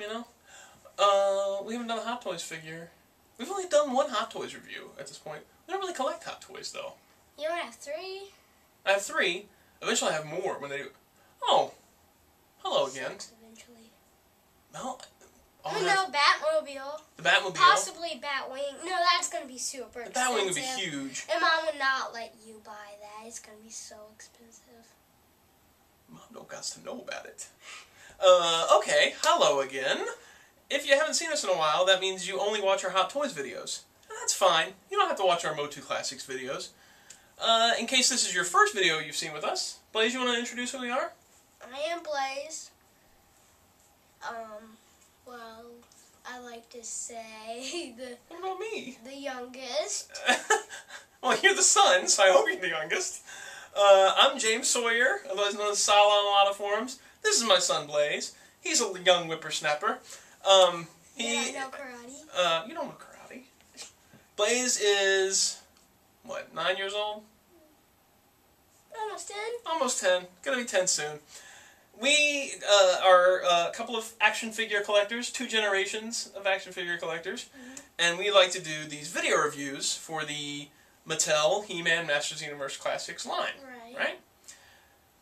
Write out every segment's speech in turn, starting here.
You know? Uh, we haven't done a Hot Toys figure. We've only done one Hot Toys review at this point. We don't really collect Hot Toys, though. You don't have three? I have three. Eventually I have more when they do. Oh. Hello again. Six eventually. Well, Oh, no, have Batmobile. the Batmobile. Possibly Batwing. No, that's gonna be super The expensive. Batwing would be huge. And mom would not let you buy that. It's gonna be so expensive. Mom don't got to know about it. Uh, okay, hello again. If you haven't seen us in a while, that means you only watch our Hot Toys videos. That's fine. You don't have to watch our Motu Classics videos. Uh, in case this is your first video you've seen with us, Blaze, you want to introduce who we are? I am Blaze. Um, well, I like to say the What about me? the youngest. well, you're the son, so I hope you're the youngest. Uh, I'm James Sawyer, otherwise known as Sallah on a lot of forums. This is my son Blaze. He's a young whippersnapper. Um, he, yeah, I know karate. uh, you don't know karate. Blaze is what nine years old, Almost ten. almost ten, gonna be ten soon. We uh, are a couple of action figure collectors, two generations of action figure collectors, and we like to do these video reviews for the Mattel He-Man Masters of the Universe Classics line, Right. right?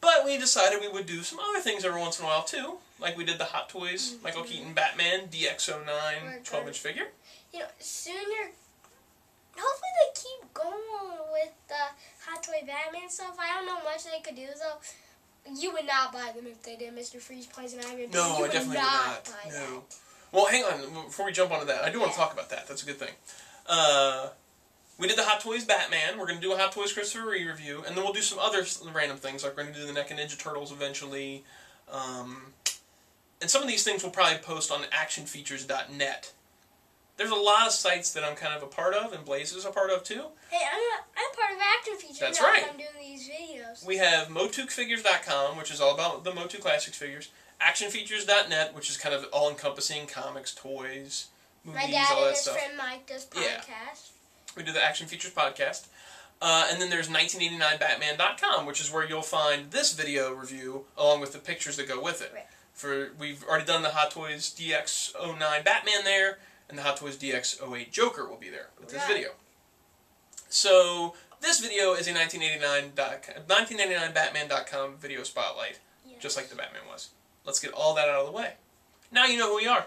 But we decided we would do some other things every once in a while too, like we did the Hot Toys Michael Keaton Batman DX09 12 inch figure. You know, soon you're. Hopefully they keep going with the Hot Toy Batman stuff. I don't know much they could do though. You would not buy them if they did Mr. Freeze Iron Man. No, you I definitely would not. buy No. Well, hang on. Before we jump onto that, I do want to talk about that. That's a good thing. Uh, we did the Hot Toys Batman. We're going to do a Hot Toys Christopher Reeve review, and then we'll do some other random things. Like we're going to do the NECA Ninja Turtles eventually. Um, and some of these things we'll probably post on actionfeatures.net. There's a lot of sites that I'm kind of a part of, and Blaze is a part of too. Hey, I'm, a, I'm part of Action Features That's right. I'm doing these videos. We have motucfigures.com, which is all about the Motu Classics figures. Actionfeatures.net, which is kind of all encompassing comics, toys, movies, all that stuff. My dad and his friend Mike does Yeah. We do the Action Features podcast. Uh, and then there's 1989batman.com, which is where you'll find this video review along with the pictures that go with it. Right. For we've already done the Hot Toys DX09 Batman there, and the Hot Toys DX08 Joker will be there with this video. So this video is a 1989 1989batman.com video spotlight, Yes. just like the Batman was. Let's get all that out of the way. Now you know who we are.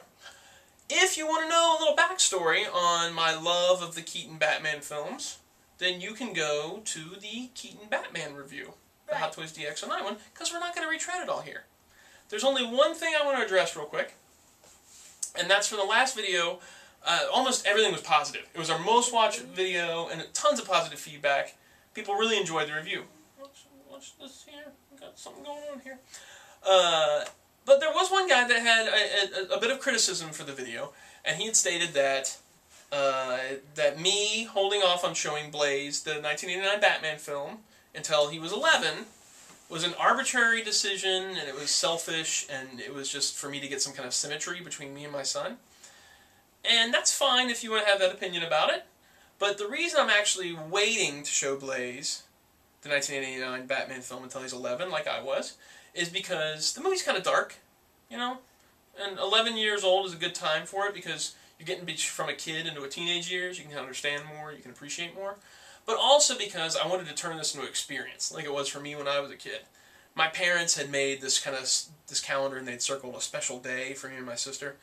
If you want to know a little backstory on my love of the Keaton Batman films, then you can go to the Keaton Batman review, the Hot Toys DX09 one, because we're not going to retread it all here. There's only one thing I want to address real quick, and that's from the last video. Uh, almost everything was positive. It was our most watched video, and tons of positive feedback. People really enjoyed the review. Watch, watch this here. We got something going on here. Uh, but there was one guy that had a, a, a bit of criticism for the video, and he had stated that uh, that me holding off on showing Blaze the 1989 Batman film until he was 11 was an arbitrary decision, and it was selfish, and it was just for me to get some kind of symmetry between me and my son. And that's fine if you want to have that opinion about it. But the reason I'm actually waiting to show Blaze the 1989 Batman film until he's 11, like I was, is because the movie's kind of dark, you know? And 11 years old is a good time for it because you're getting from a kid into a teenage years, you can understand more, you can appreciate more. But also because I wanted to turn this into experience, like it was for me when I was a kid. My parents had made this kind of this calendar and they'd circled a special day for me and my sister,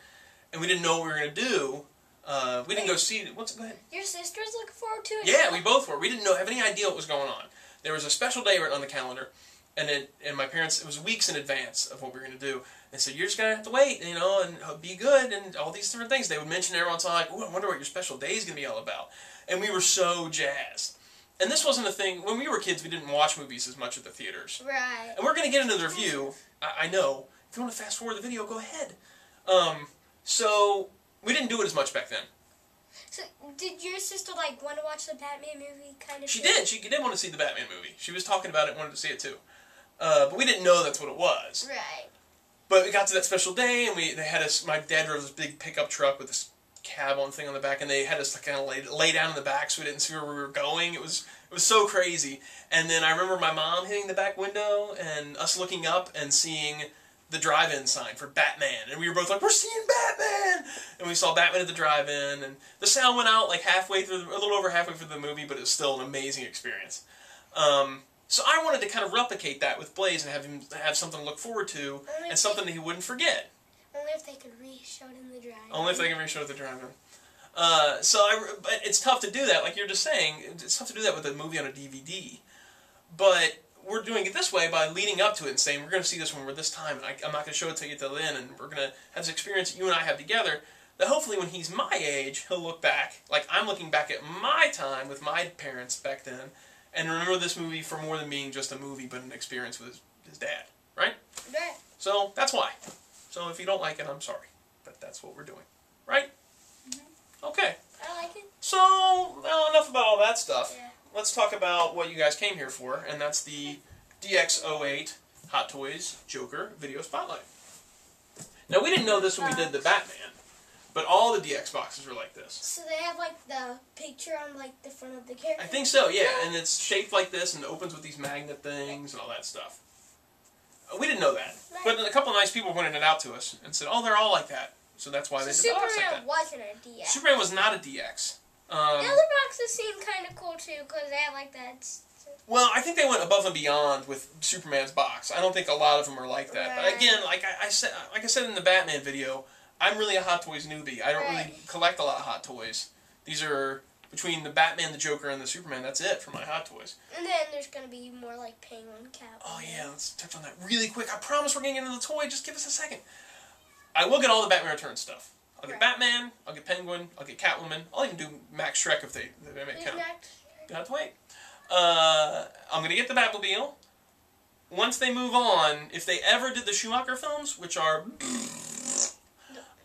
and we didn't know what we were gonna do. Uh, we didn't go see it. What's go ahead? Your sister's looking forward to it? Yeah, we both were. We didn't know have any idea what was going on. There was a special day written on the calendar, and then and my parents it was weeks in advance of what we were going to do. They said you're just gonna have to wait, you know, and uh, be good, and all these different things. They would mention every once in a while, like, "Ooh, I wonder what your special day is gonna be all about," and we were so jazzed. And this wasn't a thing when we were kids. We didn't watch movies as much at the theaters. Right. And we're going to get into the review. I, I know. If you want to fast forward the video, go ahead. Um, so we didn't do it as much back then. So, did your sister like want to watch the Batman movie? Kind of. She thing? did. She did want to see the Batman movie. She was talking about it and wanted to see it too. Uh, but we didn't know that's what it was. Right. But we got to that special day, and we they had us. My dad drove this big pickup truck with this cab on thing on the back, and they had us kind of lay, lay down in the back so we didn't see where we were going. It was it was so crazy. And then I remember my mom hitting the back window and us looking up and seeing the drive-in sign for Batman, and we were both like, "We're seeing Batman!" And we saw Batman at the drive-in, and the sound went out like halfway through, a little over halfway through the movie, but it was still an amazing experience. Um, so I wanted to kind of replicate that with Blaze and have him have something to look forward to Only and something that he wouldn't forget. only if they could re-show it in the drive. Only if they can re-show the drive-in. Uh, so I, but it's tough to do that. Like you're just saying, it's tough to do that with a movie on a DVD. But we're doing it this way by leading up to it and saying we're going to see this when we're this time, and I, I'm not going to show it to you till then, and we're going to have this experience that you and I have together. That hopefully, when he's my age, he'll look back like I'm looking back at my time with my parents back then, and remember this movie for more than being just a movie, but an experience with his, his dad. Right? So that's why. So if you don't like it, I'm sorry, but that's what we're doing, right? Mm-hmm. Okay. I like it. So well, enough about all that stuff. Yeah. Let's talk about what you guys came here for, and that's the DX08 Hot Toys Joker Video Spotlight. Now we didn't know this when we did the Batman, but all the DX boxes are like this. So they have like the picture on like the front of the character. I think so, yeah, and it's shaped like this and opens with these magnet things and all that stuff. Uh, We didn't know that, but a couple of nice people pointed it out to us and said, "Oh, they're all like that." So that's why so they did the box like Superman that. wasn't a DX. Superman was not a DX. the Um, other boxes seem kind of cool too because they have like that. Well, I think they went above and beyond with Superman's box. I don't think a lot of them are like that. But again, like I, I said, like I said in the Batman video, I'm really a Hot Toys newbie. I don't really collect a lot of Hot Toys. These are between the Batman, the Joker, and the Superman. That's it for my Hot Toys. And then there's gonna be more like Penguin Cat. Oh yeah, let's touch on that really quick. I promise we're getting into the toy. Just give us a second. I will get all the Batman Returns stuff. I'll get Right. Batman. I'll get Penguin. I'll get Catwoman. I'll even do Max Shreck if they, if they make Who's count. You have to wait. Uh, I'm gonna get the Batmobile. Once they move on, if they ever did the Schumacher films, which are,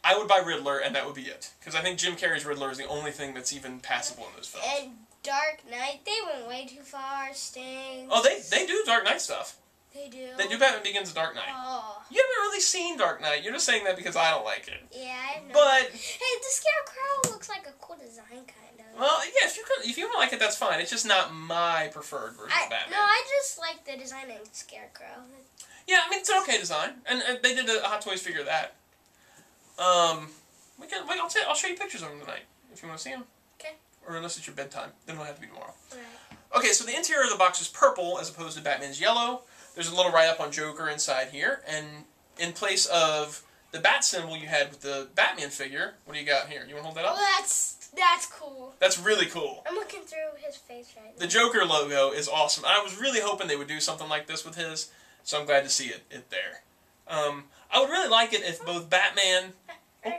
I would buy Riddler, and that would be it. Because I think Jim Carrey's Riddler is the only thing that's even passable in those films. And Dark Knight, they went way too far. Sting. oh, they they do Dark Knight stuff. They do. They do Batman Begins and Dark Knight. Oh. You haven't really seen Dark Knight. You're just saying that because I don't like it. Yeah, I know. But hey, the Scarecrow looks like a cool design, kind of. well, yeah, if you could, if you don't like it, that's fine. It's just not my preferred version I, of Batman. no, I just like the design of Scarecrow. Yeah, I mean it's an okay design, and, and they did a Hot Toys figure of that. Um, we can. Wait, I'll, t- I'll show you pictures of them tonight if you want to see them. Okay. Or unless it's your bedtime, then it'll have to be tomorrow. Right. Okay, so the interior of the box is purple as opposed to Batman's yellow. There's a little write up on Joker inside here, and in place of the bat symbol you had with the Batman figure, what do you got here? You want to hold that Well, up? that's that's cool. That's really cool. I'm looking through his face right now. The. Joker logo is awesome. I was really hoping they would do something like this with his, so I'm glad to see it, it there. Um, I would really like it if both Batman. Oh,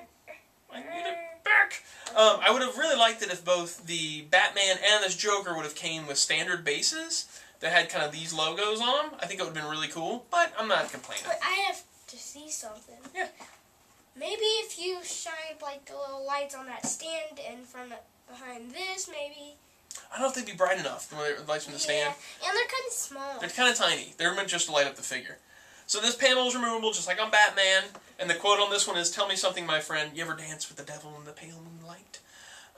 I need it back. Um, I would have really liked it if both the Batman and this Joker would have came with standard bases that had kind of these logos on them. I think it would have been really cool, but I'm not complaining. But I have to see something. Yeah. Maybe if you shine like the little lights on that stand and from behind this, maybe. I don't know if they'd be bright enough, the the lights from the stand. Yeah, and they're kind of small. They're kind of tiny. They're meant just to light up the figure. So this panel is removable, just like on Batman. And the quote on this one is, "Tell me something, my friend. You ever dance with the devil in the pale moonlight?"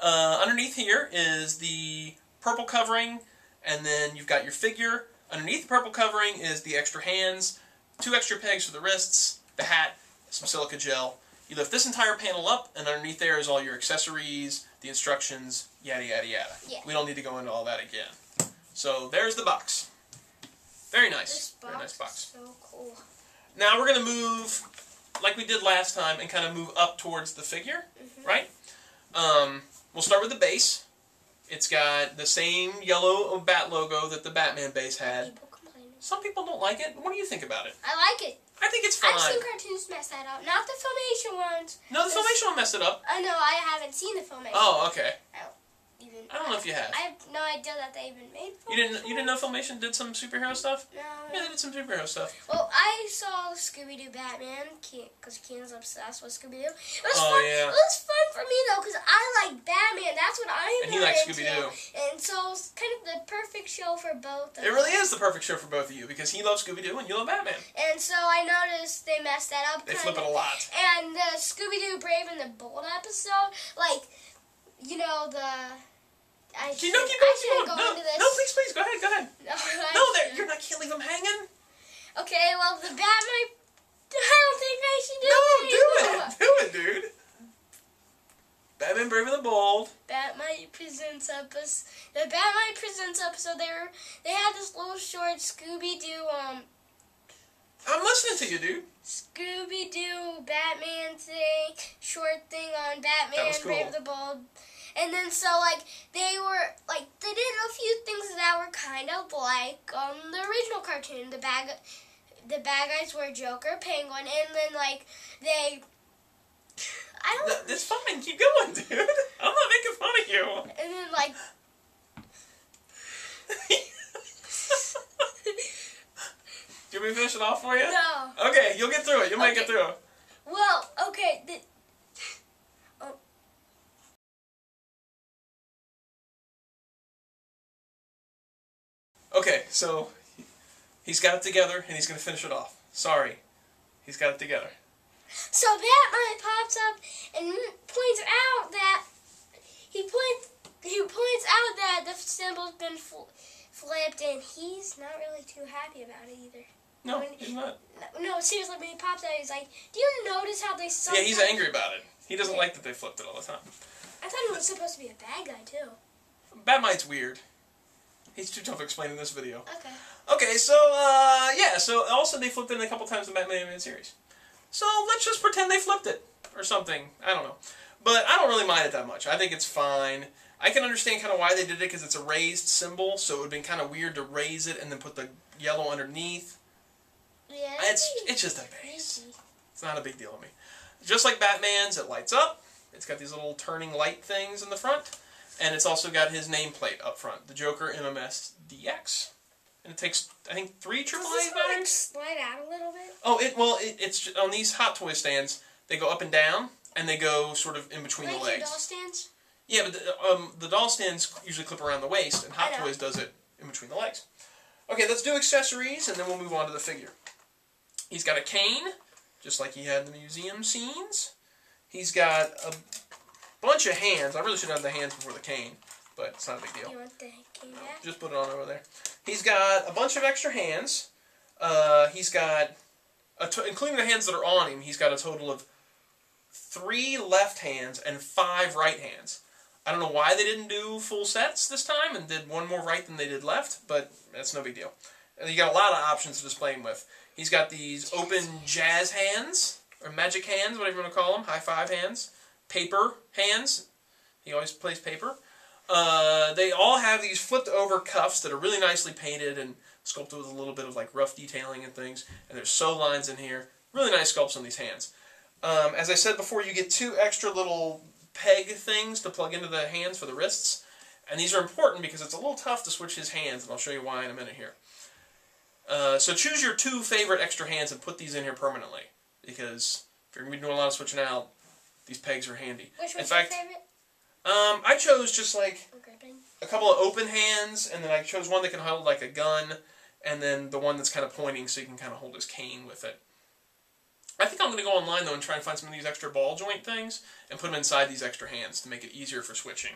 Uh, underneath here is the purple covering, and then you've got your figure. Underneath the purple covering is the extra hands, two extra pegs for the wrists, the hat, some silica gel. You lift this entire panel up, and underneath there is all your accessories, the instructions, yada yada yada. Yeah. We don't need to go into all that again. So there's the box. Very nice. Very nice box. so cool. Now we're going to move, like we did last time, and kind of move up towards the figure, Mhm. right? Um, we'll start with the base. It's got the same yellow bat logo that the Batman base had. Some people don't like it. What do you think about it? I like it. I think it's fine. I've seen cartoons mess that up. Not the filmation ones. no, the Filmation one messed it up. I know I haven't seen the filmation. Oh, okay. Even, I don't know if you have. I have no idea that they even made. You didn't. Filmation You didn't know Filmation did some superhero stuff? No. Yeah, they did some superhero stuff. Well, I saw Scooby Doo Batman because Keenan's obsessed with Scooby Doo. It was Oh, fun. yeah. It was fun for me though because I like Batman. That's what I'm. And he likes. Scooby-Doo. And so it's kind of the perfect show for both. Of It really is the perfect show for both of you because he loves Scooby Doo and you love Batman. And so I noticed they messed that up. They flip it a lot. And the Scooby Doo Brave and the Bold episode, like, you know the. I keep, no, keep going, keep going. Go no, no, please, please, go ahead, go ahead. No, no there, you're not. Can't leave them hanging. Okay, well, the Batman. I don't think I should do. No, do it, do it, dude. Batman Brave and the Bold. Batman presents episode. The Batman presents episode. They were they had this little short Scooby Doo. Um. I'm listening to you, dude. Scooby Doo Batman thing, short thing on Batman cool. Brave the Bold. And then so like they were like they did a few things that were kind of like um the original cartoon. The bag the bad guys were Joker, Penguin, and then like they I don't Th- It's fine. Keep going, dude. I'm not making fun of you. and then like Do you want me to finish it off for you? no. Okay, you'll get through it. You'll make it through. Well, okay. The, Okay, so he's got it together and he's going to finish it off. Sorry. He's got it together. so Batman pops up and points out that he points he points out that the symbol's been fl- flipped, and he's not really too happy about it either. No, When- he's not. No, seriously, when he pops out, he's like, "Do you notice how they?" Yeah, he's angry about it. He doesn't like that they flipped it all the time. I thought he was supposed to be a bad guy too. Bat-Mite's weird. He's too tough explaining this video. Okay. Okay, so, uh, yeah, so also they flipped it a couple times in the Batman animated series. So let's just pretend they flipped it. Or something. I don't know. But I don't really mind it that much. I think it's fine. I can understand kind of why they did it because it's a raised symbol, so it would have been kind of weird to raise it and then put the yellow underneath. Yeah. It's it's just a base. It's not a big deal to me. Just like Batman's, it lights up. It's got these little turning light things in the front, and it's also got his nameplate up front, the Joker MMS DX. And it takes, I think, three AAA one, like, slide out a little bit? Oh, it well, it, it's on these Hot Toy stands. They go up and down, and they go sort of in between Like the legs. doll stands? Yeah, but the, um, the doll stands usually clip around the waist, and Hot Toys does it in between the legs. Okay, let's do accessories, and then we'll move on to the figure. He's got a cane, just like he had in the museum scenes. He's got a bunch of hands. I really should have the hands before the cane, but it's not a big deal. You want the cane back? Just put it on over there. He's got a bunch of extra hands. Uh, he's got, a including the hands that are on him, he's got a total of three left hands and five right hands. I don't know why they didn't do full sets this time and did one more right than they did left, but that's no big deal. And you got a lot of options to display him with. He's got these open jazz hands, or magic hands, whatever you want to call them, high five hands, paper hands. He always plays paper. Uh, they all have these flipped over cuffs that are really nicely painted and sculpted with a little bit of like rough detailing and things. And there's sew lines in here. Really nice sculpts on these hands. Um, as I said before, you get two extra little peg things to plug into the hands for the wrists. And these are important because it's a little tough to switch his hands, and I'll show you why in a minute here. Uh, so choose your two favorite extra hands and put these in here permanently. Because if you're going to be doing a lot of switching out, these pegs are handy. Which in one's fact, your favorite? um, I chose just like a couple of open hands, and then I chose one that can hold like a gun, and then the one that's kind of pointing so you can kind of hold his cane with it. I think I'm going to go online though and try and find some of these extra ball joint things and put them inside these extra hands to make it easier for switching.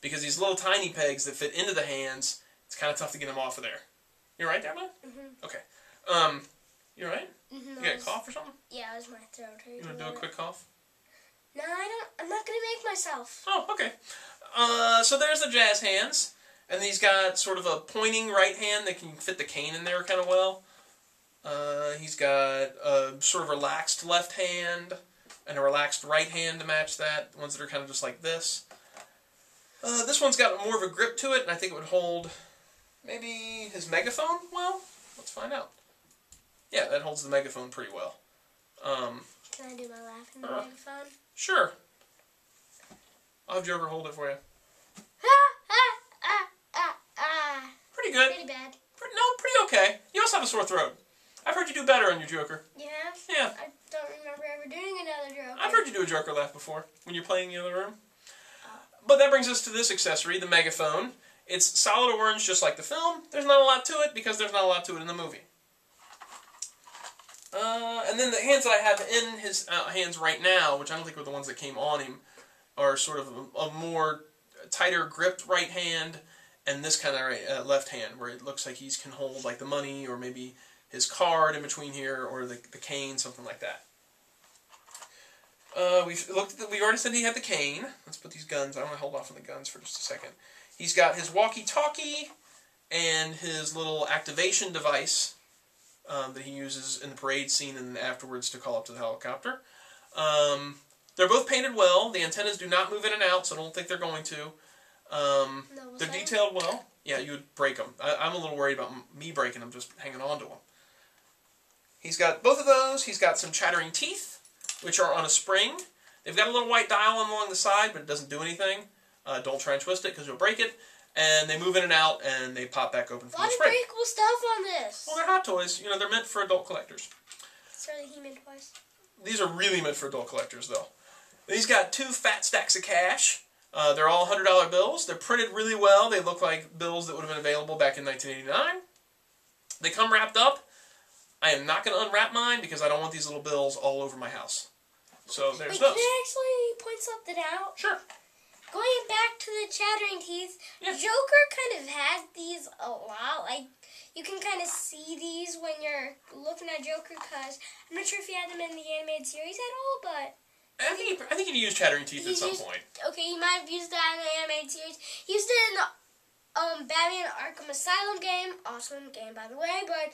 Because these little tiny pegs that fit into the hands, it's kind of tough to get them off of there. You're right there, man? Mhm. Okay. Um, you all right? Mm-hmm. You got a cough or something? Yeah, it was my throat. You want to do a quick cough? No, I don't. I'm not gonna make myself. Oh, okay. Uh, so there's the jazz hands, and he's got sort of a pointing right hand that can fit the cane in there kind of well. Uh, he's got a sort of relaxed left hand and a relaxed right hand to match that. Ones that are kind of just like this. Uh, this one's got more of a grip to it, and I think it would hold maybe his megaphone well. Let's find out. Yeah, that holds the megaphone pretty well. Um, Can I do my laugh in the Uh. microphone? Sure. I'll have Joker hold it for you. Ah, ah, ah, ah, ah. Pretty good. Pretty bad. Pretty, no, pretty okay. You also have a sore throat. I've heard you do better on your Joker. Yeah? Yeah, I don't remember ever doing another Joker. I've heard you do a Joker laugh before when you're playing in the other room. But that brings us to this accessory, the megaphone. It's solid orange, just like the film. There's not a lot to it because there's not a lot to it in the movie. Uh, and then the hands that I have in his uh, hands right now, which I don't think were the ones that came on him, are sort of a, a more tighter gripped right hand, and this kind of right, uh, left hand, where it looks like he can hold like the money or maybe his card in between here, or the, the cane, something like that. Uh, we've looked. At the, we already said he had the cane. Let's put these guns. I want to hold off on the guns for just a second. He's got his walkie-talkie and his little activation device um, that he uses in the parade scene and afterwards to call up to the helicopter. Um, they're both painted well. The antennas do not move in and out, so I don't think they're going to. Um, No, they're detailed well. Yeah, you would break them. I, I'm a little worried about m- me breaking them, just hanging on to them. He's got both of those. He's got some chattering teeth, which are on a spring. They've got a little white dial on along the side, but it doesn't do anything. Uh, don't try and twist it because you'll break it. And they move in and out, and they pop back open for A lot of pretty cool stuff on this. Well, they're hot toys. You know, they're meant for adult collectors. Sorry, he meant twice. These are really meant for adult collectors, though. He's got two fat stacks of cash. Uh, they're all $100 bills. They're printed really well. They look like bills that would have been available back in 1989. They come wrapped up. I am not going to unwrap mine because I don't want these little bills all over my house. So there's Wait, those. can I actually point something out? Sure. Going back to the chattering teeth. Joker kind of has these a lot. Like you can kind of see these when you're looking at Joker. Cause I'm not sure if he had them in the animated series at all, but I think, he, I think he used chattering teeth at some used- point. okay, he might have used that in the animated series. He used it in the um Batman Arkham Asylum game, awesome game by the way. But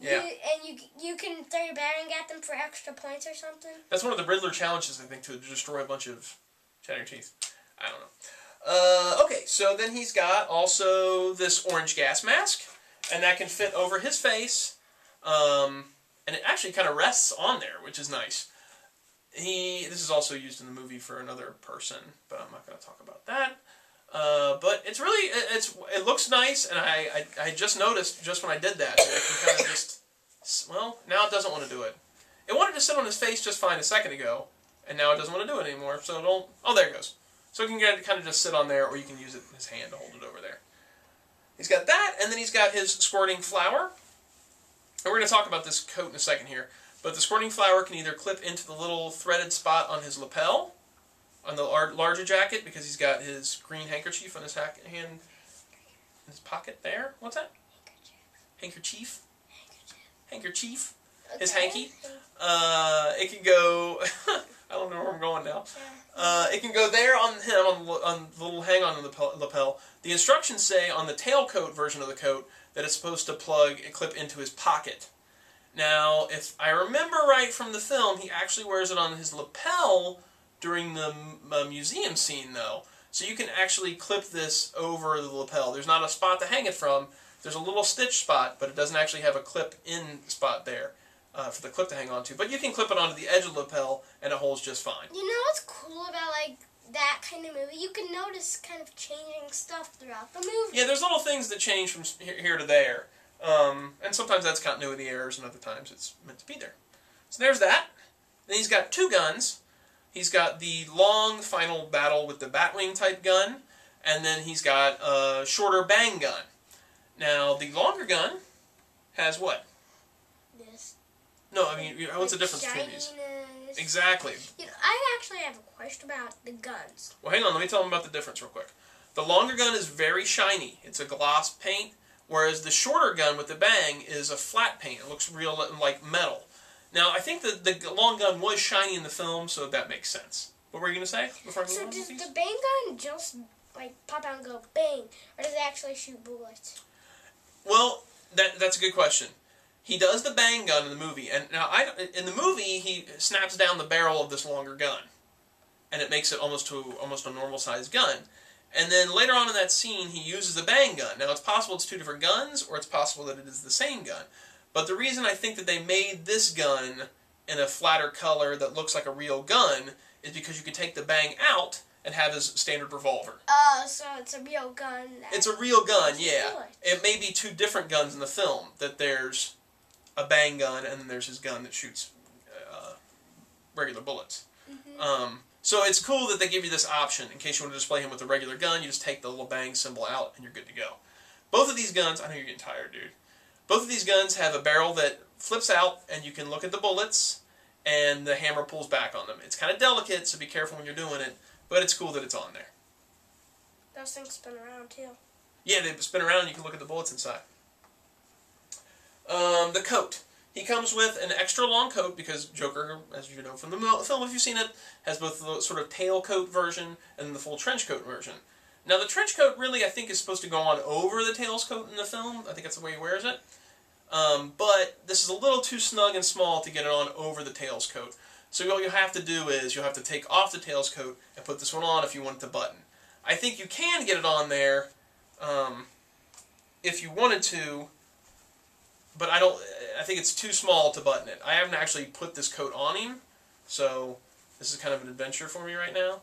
Yeah. you, and you you can throw your batarang at them for extra points or something. That's one of the Riddler challenges, I think, to destroy a bunch of chattering teeth. I don't know. Uh, okay, so then he's got also this orange gas mask, and that can fit over his face, um, and it actually kind of rests on there, which is nice. He this is also used in the movie for another person, but I'm not going to talk about that. Uh, but it's really it, it's it looks nice, and I, I I just noticed just when I did that, that it can kind of just well now it doesn't want to do it. It wanted to sit on his face just fine a second ago, and now it doesn't want to do it anymore. So don't. Oh, there it goes. So it can get kind of just sit on there, or you can use it in his hand to hold it over there. He's got that, and then he's got his squirting flower. And we're going to talk about this coat in a second here. But the squirting flower can either clip into the little threaded spot on his lapel, on the lar- larger jacket, because he's got his green handkerchief on his hack- hand, in his pocket there. What's that? Handkerchief. Handkerchief. Handkerchief. His Okay. hanky? Uh, it can go. I don't know where I'm going now. Uh, it can go there on him on, the- on the little hang on the lapel-. The instructions say on the tailcoat version of the coat that it's supposed to plug and clip into his pocket. Now, if I remember right from the film, he actually wears it on his lapel during the uh, museum scene, though. So you can actually clip this over the lapel. There's not a spot to hang it from. There's a little stitch spot, but it doesn't actually have a clip-in spot there uh, for the clip to hang on to. But you can clip it onto the edge of the lapel, and it holds just fine. You know what's cool about like that kind of movie? You can notice kind of changing stuff throughout the movie. Yeah, there's little things that change from here here to there. Um, and sometimes that's continuity errors, and other times it's meant to be there. So there's that. Then he's got two guns. He's got the long final battle with the Batwing type gun, and then he's got a shorter bang gun. Now, the longer gun has what? No, I mean, what's the difference between these? Exactly. You know, I actually have a question about the guns. Well, hang on. Let me tell them about the difference real quick. The longer gun is very shiny. It's a gloss paint, whereas the shorter gun with the bang is a flat paint. It looks real like metal. Now, I think the the long gun was shiny in the film, so that makes sense. What were you gonna say before I So does the bang gun just like pop out and go bang, or does it actually shoot bullets? Well, that that's a good question. He does the bang gun in the movie, and now I in the movie he snaps down the barrel of this longer gun, and it makes it almost to almost a normal sized gun. And then later on in that scene, he uses the bang gun. Now it's possible it's two different guns, or it's possible that it is the same gun. But the reason I think that they made this gun in a flatter color that looks like a real gun is because you could take the bang out and have his standard revolver. Oh, so it's a real gun. It's a real gun, yeah. It may be two different guns in the film. That there's a bang gun and then there's his gun that shoots uh, regular bullets. Mhm. Um, so it's cool that they give you this option in case you want to display him with a regular gun. You just take the little bang symbol out and you're good to go. Both of these guns, I know you're getting tired, dude. Both of these guns have a barrel that flips out and you can look at the bullets and the hammer pulls back on them. It's kind of delicate, so be careful when you're doing it. But it's cool that it's on there. Those things spin around too. Yeah, they spin around and you can look at the bullets inside. Um, the coat. He comes with an extra long coat because Joker, as you know from the film, if you've seen it, has both the sort of tail coat version and the full trench coat version. Now, the trench coat really, I think, is supposed to go on over the tails coat in the film. I think that's the way he wears it. Um, but this is a little too snug and small to get it on over the tails coat. So all you'll have to do is you'll have to take off the tails coat and put this one on if you want it to button. I think you can get it on there um, if you wanted to, but I don't. I think it's too small to button it. I haven't actually put this coat on him, so this is kind of an adventure for me right now.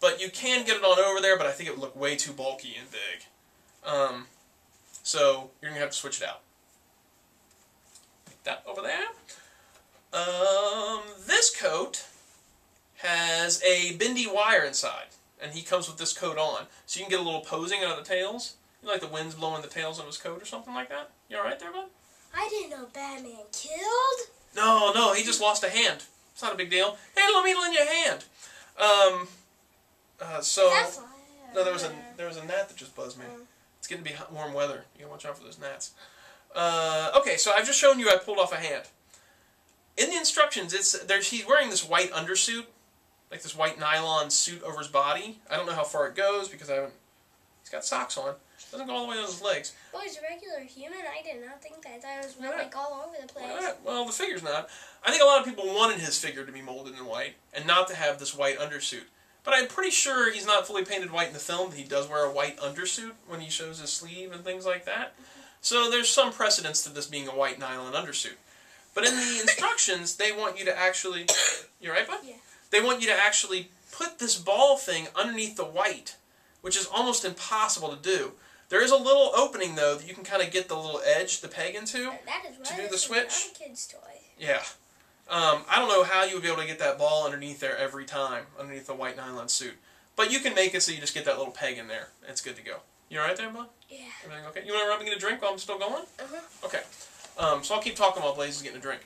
But you can get it on over there, but I think it would look way too bulky and big. Um, so you're gonna have to switch it out. Put that over there. Um, this coat has a bendy wire inside, and he comes with this coat on, so you can get a little posing out of the tails. You know, like the wind's blowing the tails on his coat or something like that. You all right there, bud? I didn't know Batman killed. No, no, he just lost a hand. It's not a big deal. Hey, let me lend you a hand. Um, uh, so no, there was a there was a gnat that just buzzed me. Oh. It's getting to be hot, warm weather. You gotta watch out for those gnats. Uh, okay, so I've just shown you I pulled off a hand. In the instructions, it's there's he's wearing this white undersuit, like this white nylon suit over his body. I don't know how far it goes because I haven't. He's got socks on. Doesn't go all the way on his legs. Well, he's a regular human. I did not think that. I was like all over the place. Well, the figure's not. I think a lot of people wanted his figure to be molded in white and not to have this white undersuit. But I'm pretty sure he's not fully painted white in the film. He does wear a white undersuit when he shows his sleeve and things like that. So there's some precedence to this being a white nylon undersuit. But in the instructions, they want you to actually. You right, bud? Yeah. They want you to actually put this ball thing underneath the white, which is almost impossible to do. There is a little opening though that you can kind of get the little edge, the peg into. Is To do the switch? a kid's toy. Yeah. Um, I don't know how you would be able to get that ball underneath there every time, underneath the white nylon suit. But you can make it so you just get that little peg in there. It's good to go. You alright there, bud? Yeah. Everything okay? You want to rub and get a drink while I'm still going? Uh-huh. Okay. Um, so I'll keep talking while Blaze is getting a drink.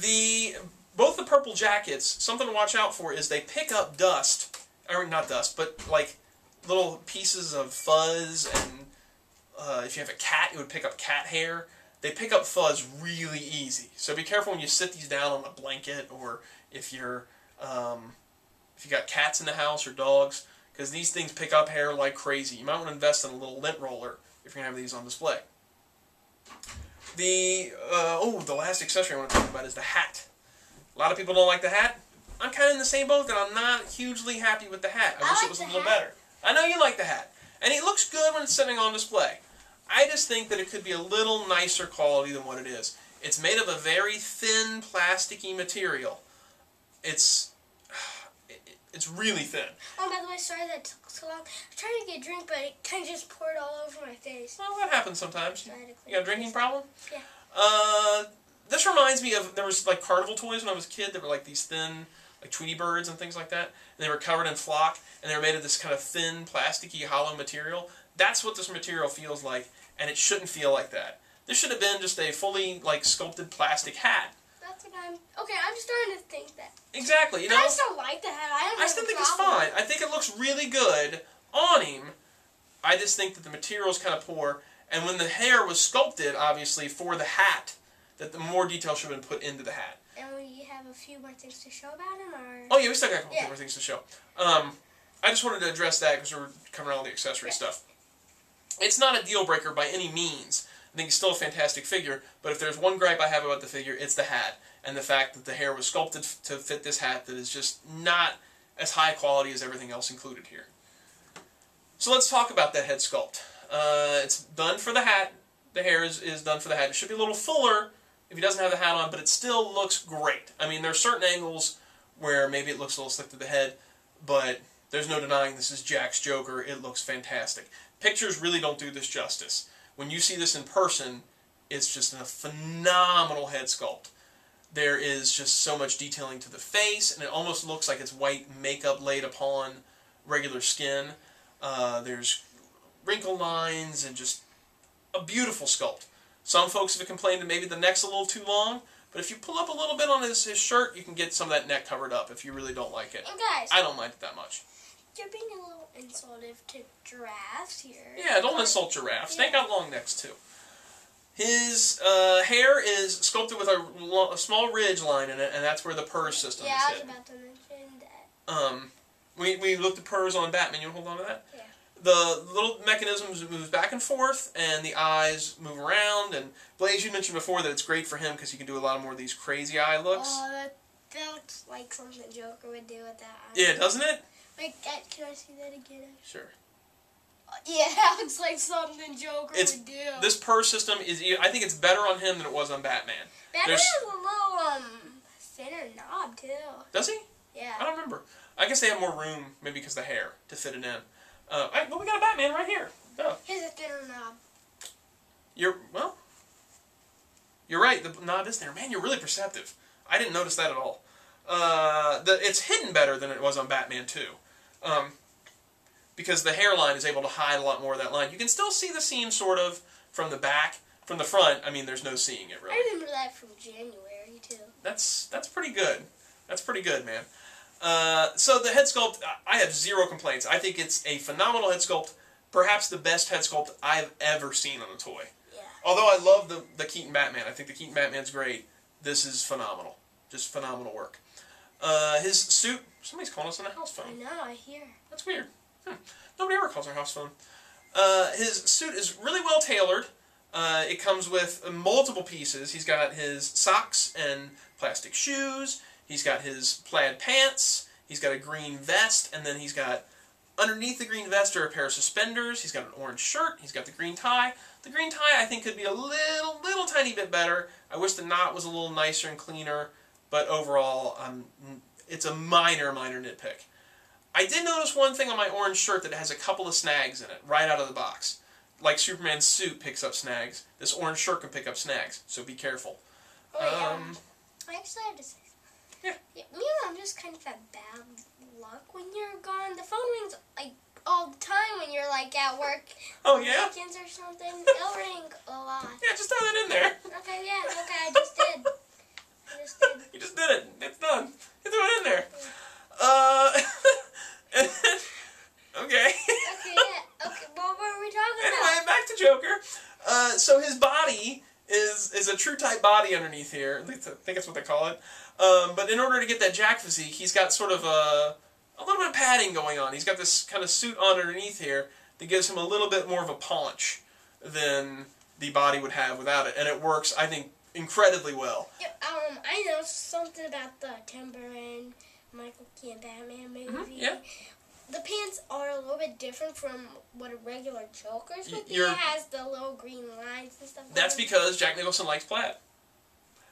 The both the purple jackets. Something to watch out for is they pick up dust, or not dust, but like little pieces of fuzz, and uh, if you have a cat, it would pick up cat hair. They pick up fuzz really easy. So be careful when you sit these down on a blanket, or if you're um, if you got cats in the house or dogs, because these things pick up hair like crazy. You might want to invest in a little lint roller if you're gonna have these on display. The uh, oh, the last accessory I want to talk about is the hat. A lot of people don't like the hat. I'm kind of in the same boat that I'm not hugely happy with the hat. I, I wish like it was a little hat. better. I know you like the hat, and it looks good when it's sitting on display. I just think that it could be a little nicer quality than what it is. It's made of a very thin, plasticky material. It's it's really thin. Oh, by the way, sorry that took so long. I was trying to get a drink, but it kind of just poured all over my face. Well, that happens sometimes. So I had to You got a drinking problem? Yeah. Uh, this reminds me of there was like carnival toys when I was a kid that were like these thin, like Tweety birds and things like that. And they were covered in flock, and they were made of this kind of thin, plasticky, hollow material. That's what this material feels like, and it shouldn't feel like that. This should have been just a fully like sculpted plastic hat. That's what I'm. Okay, I'm starting to think that. Exactly. You know. I still like the hat. I don't I still think it's fine. I think it looks really good on him. I just think that the material is kind of poor. And when the hair was sculpted, obviously, for the hat, that the more detail should have been put into the hat. Have a few more things to show about him, or Oh, yeah, we still got a couple Yeah. more things to show. Um, I just wanted to address that because we're covering all the accessory Yeah. stuff. It's not a deal breaker by any means. I think it's still a fantastic figure, but if there's one gripe I have about the figure, it's the hat and the fact that the hair was sculpted to fit this hat that is just not as high quality as everything else included here. So let's talk about that head sculpt. Uh, it's done for the hat. The hair is, is done for the hat. It should be a little fuller if he doesn't have the hat on, but it still looks great. I mean, there are certain angles where maybe it looks a little slick to the head, but there's no denying this is Jack's Joker. It looks fantastic. Pictures really don't do this justice. When you see this in person, it's just a phenomenal head sculpt. There is just so much detailing to the face, and it almost looks like it's white makeup laid upon regular skin. Uh, there's wrinkle lines and just a beautiful sculpt. Some folks have complained that maybe the neck's a little too long, but if you pull up a little bit on his, his shirt, you can get some of that neck covered up if you really don't like it. And guys, I don't mind it that much. you're being a little insultive to giraffes here. Yeah, don't insult giraffes. They got long necks too. His uh, hair is sculpted with a, a small ridge line in it, and that's where the purse system Yeah, is Yeah, I was hidden. about to mention that. Um, we, we looked at purrs on Batman. You hold on to that? The little mechanisms move back and forth, and the eyes move around. And Blaze, you mentioned before that it's great for him because he can do a lot of more of these crazy eye looks. Oh, that, that looks like something Joker would do with that eye. yeah, doesn't it? Like, uh, can I see that again? Sure. Yeah, that looks like something Joker It's- would do. This purse system is. I think it's better on him than it was on Batman. Batman there's- has a little um thinner knob too. Does he? Yeah. I don't remember. I guess they have more room, maybe because the hair to fit it in. Uh, hey, well, we got a Batman right here. Oh, Here's a thinner knob. you're well. You're right. The knob is there. Man, you're really perceptive. I didn't notice that at all. Uh, the it's hidden better than it was on Batman 2. Um, because the hairline is able to hide a lot more of that line. You can still see the seam sort of from the back. From the front, I mean, there's no seeing it really. I remember that from January too. That's that's pretty good. That's pretty good, man. Uh, so the head sculpt, I- I have zero complaints. I think it's a phenomenal head sculpt, perhaps the best head sculpt I've ever seen on a toy. Yeah. Although I love the the Keaton Batman, I think the Keaton Batman's great. This is phenomenal, just phenomenal work. Uh, his suit. Somebody's calling us on the house phone. I know. I hear. That's weird. Hmm. Nobody ever calls our house phone. Uh, his suit is really well tailored. Uh, it comes with multiple pieces. He's got his socks and plastic shoes. He's got his plaid pants. He's got a green vest, and then he's got underneath the green vest are a pair of suspenders. He's got an orange shirt. He's got the green tie. The green tie I think could be a little, little tiny bit better. I wish the knot was a little nicer and cleaner, but overall, um, it's a minor, minor nitpick. I did notice one thing on my orange shirt that has a couple of snags in it right out of the box. Like Superman's suit picks up snags, this orange shirt can pick up snags, so be careful. Oh yeah. Um, I actually have to say. Yeah. Me and I'm just kind of at bad luck when you're gone. The phone rings like all the time when you're like at work. oh yeah? Weekends or something. It'll ring a lot. Yeah, just throw that in there. Okay. Yeah. Okay. I just did. I just did. You just did it. It's done. You threw it in there. Uh, okay. Okay. Yeah. Okay. What were we talking anyway, about? Anyway, back to Joker. Uh, so his body is is a true type body underneath here. At least I think that's what they call it. Um, but in order to get that Jack physique, he's got sort of a a little bit of padding going on. He's got this kind of suit on underneath here that gives him a little bit more of a paunch than the body would have without it, and it works, I think, incredibly well. Yep, um, I know something about the Tim Burton, Michael Keaton Batman movie. Mhm, yeah. The pants are a little bit different from what a regular Joker's would be. It has the little green lines and stuff. That's it. because Jack Nicholson likes plaid.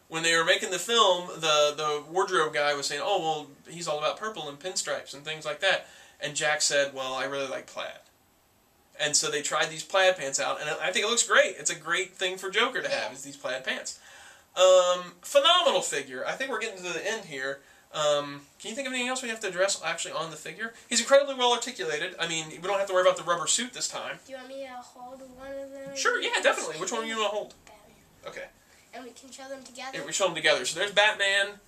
When they were making the film, the the wardrobe guy was saying, "Oh well, he's all about purple and pinstripes and things like that," and Jack said, "Well, I really like plaid." And so they tried these plaid pants out, and I think it looks great. It's a great thing for Joker to have is these plaid pants. Um, phenomenal figure. I think we're getting to the end here. Um, can you think of anything else we have to address actually on the figure? He's incredibly well articulated. I mean, we don't have to worry about the rubber suit this time. Do you want me to hold one of them? Sure, yeah, definitely. Which one do you want to hold? Batman. Okay. And we can show them together. Yeah, we show them together. So there's Batman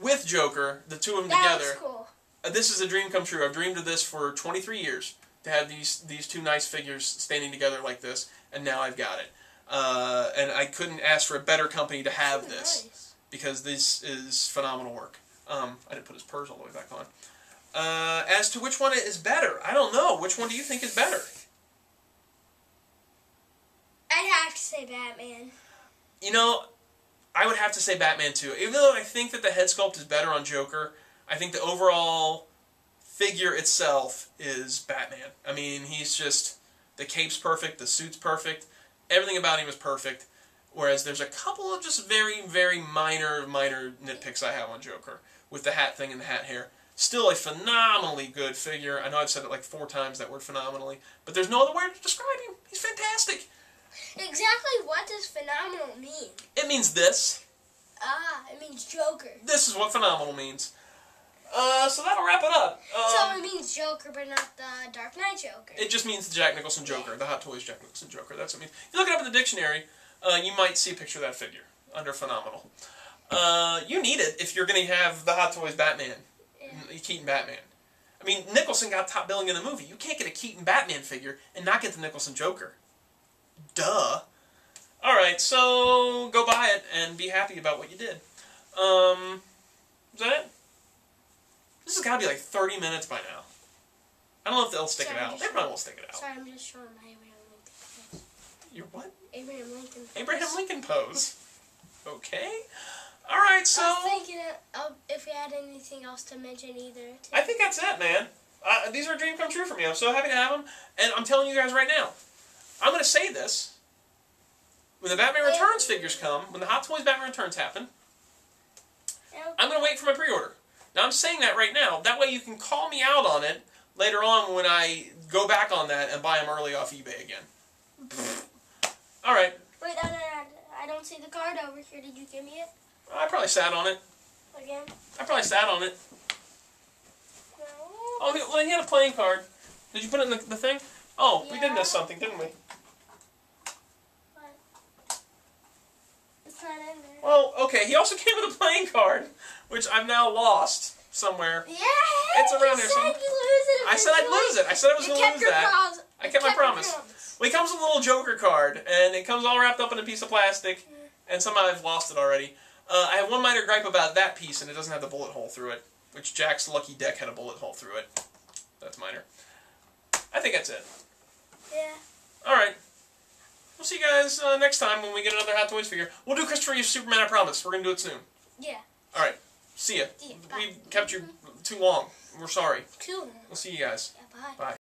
with Joker, the two of them that together. cool. Uh, This is a dream come true. I've dreamed of this for 23 years to have these these two nice figures standing together like this, and now I've got it. Uh, and I couldn't ask for a better company to have this nice. because this is phenomenal work. Um, I didn't put his purse all the way back on. Uh, as to which one is better, I don't know. Which one do you think is better? I'd have to say Batman. You know, I would have to say Batman too. Even though I think that the head sculpt is better on Joker, I think the overall figure itself is Batman. I mean, he's just the cape's perfect, the suit's perfect, everything about him is perfect. Whereas there's a couple of just very, very minor, minor nitpicks I have on Joker with the hat thing and the hat hair. Still a phenomenally good figure. I know I've said it like four times that word phenomenally, but there's no other way to describe him. He's fantastic. Exactly what does phenomenal mean? It means this. Ah, it means Joker. This is what phenomenal means. Uh, so that'll wrap it up. Um, so it means Joker, but not the Dark Knight Joker. it just means the Jack Nicholson Joker, the Hot Toys Jack Nicholson Joker. That's what it means. If you look it up in the dictionary, uh, you might see a picture of that figure under phenomenal. Uh, you need it if you're going to have the Hot Toys Batman, Yeah. Keaton Batman. I mean, Nicholson got top billing in the movie. You can't get a Keaton Batman figure and not get the Nicholson Joker. Duh. All right, so go buy it and be happy about what you did. Um, is that it? This has got to be like 30 minutes by now. I don't know if they'll stick it out. They probably won't stick it out. Sorry, I'm just showing my Abraham Lincoln. You're what? Abraham Lincoln. Abraham Lincoln pose. Okay. All right, so I was thinking if we had anything else to mention either. I think that's it, man. Uh, these are a dream come true for me. I'm so happy to have them, and I'm telling you guys right now, I'm going to say this. When the Batman Returns figures come, when the Hot Toys Batman Returns happen, I'm going to wait for my pre-order. Now I'm saying that right now. That way you can call me out on it later on when I go back on that and buy them early off eBay again. All right. Wait, no, no, no, I don't see the card over here. Did you give me it I probably sat on it. again? I probably sat on it. No. Oh, he, well, he had a playing card. Did you put it in the, the thing? Oh, we did Yeah. miss something, didn't we? What? It's not in there. Well, okay. He also came with a playing card, which I've now lost somewhere. Yeah, It's around here said it I said I'd lose it. I said I was going to lose that. pros- I you kept my promise. Well, he comes with a little Joker card, and it comes all wrapped up in a piece of plastic, mm. and somehow I've lost it already. Uh, I have one minor gripe about that piece, and it doesn't have the bullet hole through it, which Jack's lucky deck had a bullet hole through it. That's minor. I think that's it. Yeah. All right. We'll see you guys uh, next time when we get another Hot Toys figure. We'll do Christopher Reeve Superman, I promise. We're going to do it soon. Yeah. All right. See ya. We kept you too long. We're sorry. Cool. We'll see you guys. Yeah, bye. Bye.